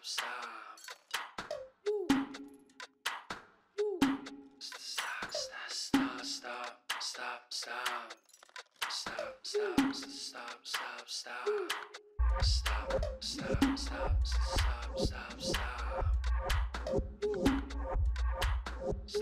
stop, stop, stop. Stop, stop, stop, stop, stop, stop. Stop, stop, stop, stop, stop. Stop, stop, stop, stop, stop, stop. Stop, stop, stop, stop,